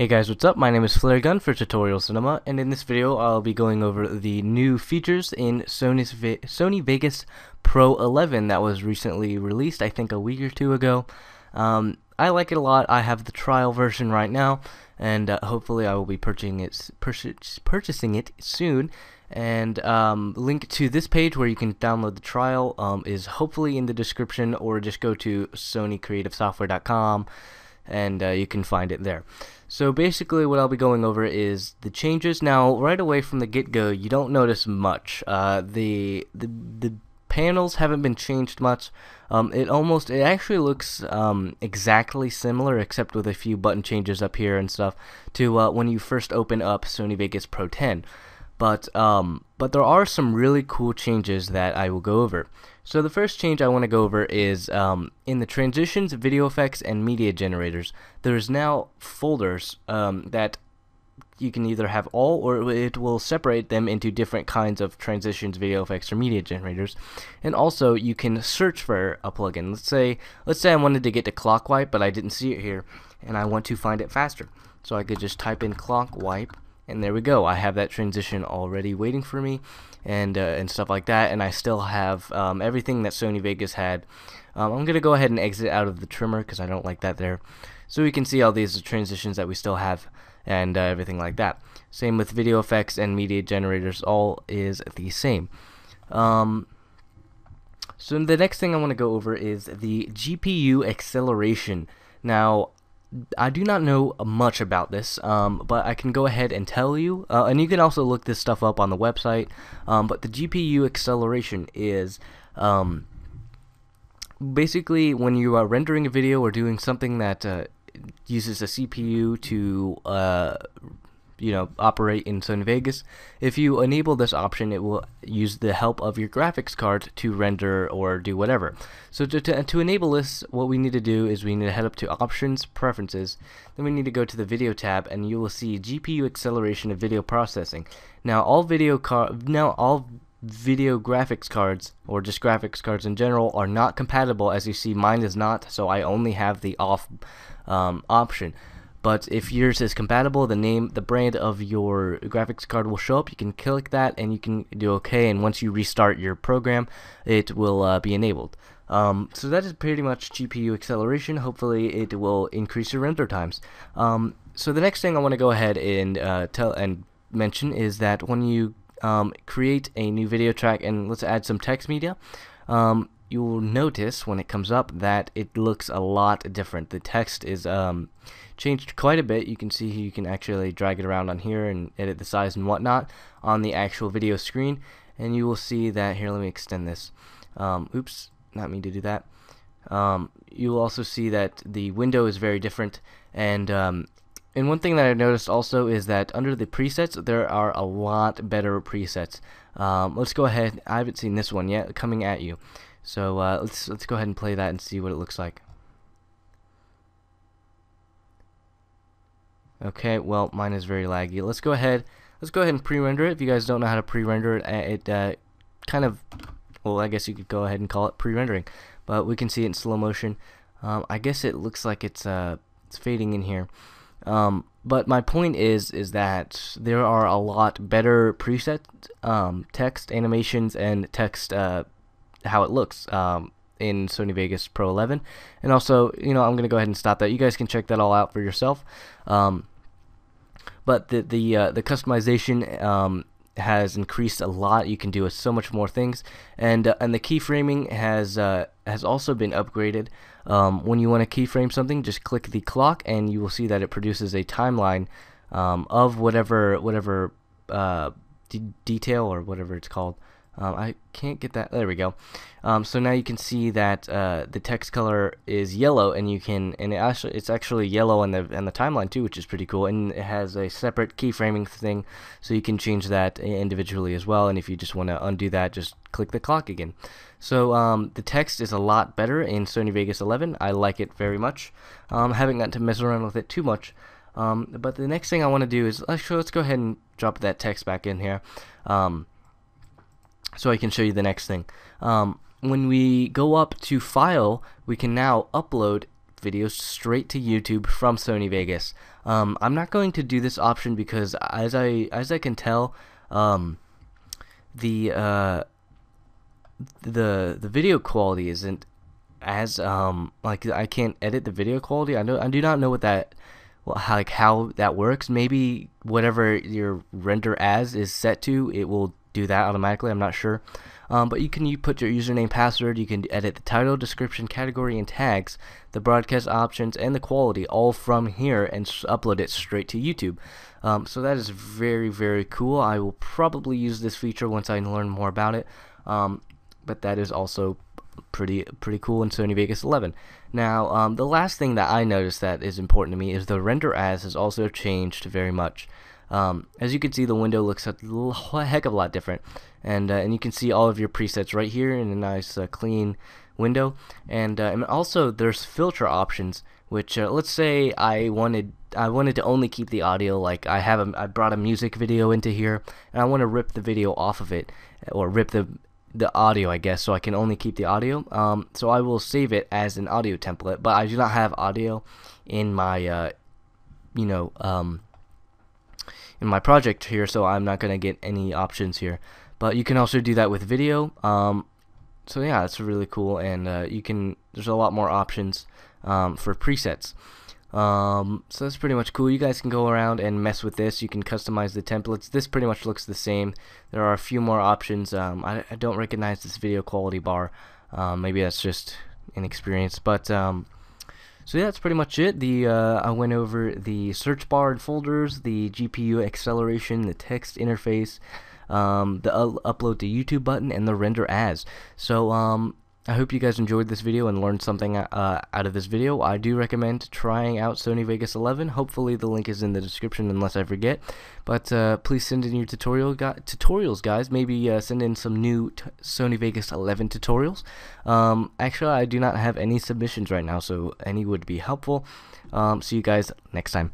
Hey guys, what's up? My name is Flare Gun for Tutorial Cinema, and in this video I'll be going over the new features in Sony's Ve Sony Vegas Pro 11 that was recently released, I think a week or two ago. Um, I like it a lot. I have the trial version right now, and uh, hopefully I will be purchasing it, purchasing it soon. And um, link to this page where you can download the trial um, is hopefully in the description, or just go to SonyCreativeSoftware.com and uh, you can find it there. So basically what I'll be going over is the changes. Now right away from the get-go you don't notice much. Uh, the, the, the panels haven't been changed much. Um, it almost, it actually looks um, exactly similar except with a few button changes up here and stuff to uh, when you first open up Sony Vegas Pro 10. But, um, but there are some really cool changes that I will go over. So the first change I want to go over is um, in the transitions, video effects, and media generators. There's now folders um, that you can either have all or it will separate them into different kinds of transitions, video effects, or media generators. And also you can search for a plugin. Let's say let's say I wanted to get to clock wipe, but I didn't see it here, and I want to find it faster. So I could just type in clock wipe and there we go. I have that transition already waiting for me and uh, and stuff like that. And I still have um, everything that Sony Vegas had. Um, I'm gonna go ahead and exit out of the trimmer because I don't like that there. So we can see all these transitions that we still have and uh, everything like that. Same with video effects and media generators. All is the same. Um, so the next thing I want to go over is the GPU acceleration. Now I do not know much about this, um, but I can go ahead and tell you, uh, and you can also look this stuff up on the website. Um, but the GPU acceleration is um, basically when you are rendering a video or doing something that uh, uses a CPU to uh, you know operate in Sony Vegas. If you enable this option, it will use the help of your graphics card to render or do whatever. So to, to, to enable this, what we need to do is we need to head up to Options, Preferences, then we need to go to the Video tab, and you will see GPU acceleration of video processing. Now all video car now all video graphics cards or just graphics cards in general are not compatible as you see mine is not so I only have the off um, option but if yours is compatible, the name, the brand of your graphics card will show up. You can click that and you can do OK. And once you restart your program, it will uh, be enabled. Um, so that is pretty much GPU acceleration. Hopefully, it will increase your render times. Um, so the next thing I want to go ahead and uh, tell and mention is that when you um, create a new video track and let's add some text media, you will notice when it comes up that it looks a lot different. The text is um, changed quite a bit. You can see you can actually drag it around on here and edit the size and whatnot on the actual video screen. And you will see that, here let me extend this. Um, oops, not me to do that. Um, you will also see that the window is very different and um, and one thing that I noticed also is that under the presets there are a lot better presets. Um, let's go ahead. I haven't seen this one yet. Coming at you. So uh, let's let's go ahead and play that and see what it looks like. Okay, well mine is very laggy. Let's go ahead. Let's go ahead and pre-render it. If you guys don't know how to pre-render it, it uh, kind of, well, I guess you could go ahead and call it pre-rendering. But we can see it in slow motion. Um, I guess it looks like it's uh, it's fading in here. Um, but my point is is that there are a lot better preset um, text animations and text uh, how it looks um, in Sony Vegas Pro 11. And also, you know, I'm going to go ahead and stop that. You guys can check that all out for yourself. Um, but the the uh, the customization um, has increased a lot. You can do so much more things, and uh, and the keyframing has uh, has also been upgraded. Um, when you want to keyframe something, just click the clock, and you will see that it produces a timeline um, of whatever whatever uh, detail or whatever it's called. Um, I can't get that. There we go. Um, so now you can see that uh, the text color is yellow, and you can, and it actually, it's actually yellow on the on the timeline too, which is pretty cool. And it has a separate keyframing thing, so you can change that individually as well. And if you just want to undo that, just click the clock again. So um, the text is a lot better in Sony Vegas 11. I like it very much. Um, haven't gotten to mess around with it too much. Um, but the next thing I want to do is actually let's go ahead and drop that text back in here. Um, so I can show you the next thing. Um, when we go up to file, we can now upload videos straight to YouTube from Sony Vegas. Um, I'm not going to do this option because as I as I can tell, um, the uh, the the video quality isn't as um like I can't edit the video quality. I know I do not know what that well, like how that works. Maybe whatever your render as is set to, it will do that automatically. I'm not sure. Um, but you can you put your username, password. You can edit the title, description, category, and tags, the broadcast options, and the quality all from here and upload it straight to YouTube. Um, so that is very very cool. I will probably use this feature once I learn more about it. Um, but that is also pretty pretty cool in Sony Vegas 11. Now, um, the last thing that I noticed that is important to me is the render as has also changed very much. Um, as you can see, the window looks a heck of a lot different, and uh, and you can see all of your presets right here in a nice uh, clean window. And, uh, and also, there's filter options. Which uh, let's say I wanted I wanted to only keep the audio. Like I have a I brought a music video into here, and I want to rip the video off of it, or rip the the audio, I guess, so I can only keep the audio. Um, so I will save it as an audio template, but I do not have audio in my, uh, you know, um, in my project here, so I'm not going to get any options here. But you can also do that with video. Um, so yeah, it's really cool, and uh, you can. There's a lot more options um, for presets. Um, so that's pretty much cool. You guys can go around and mess with this. You can customize the templates. This pretty much looks the same. There are a few more options. Um, I, I, don't recognize this video quality bar. Um, maybe that's just inexperience. But um, so yeah, that's pretty much it. The uh, I went over the search bar and folders, the GPU acceleration, the text interface, um, the upload to YouTube button, and the render as. So um, I hope you guys enjoyed this video and learned something uh, out of this video. I do recommend trying out Sony Vegas 11. Hopefully the link is in the description unless I forget. But uh, please send in your tutorial tutorials, guys. Maybe uh, send in some new Sony Vegas 11 tutorials. Um, actually, I do not have any submissions right now, so any would be helpful. Um, see you guys next time.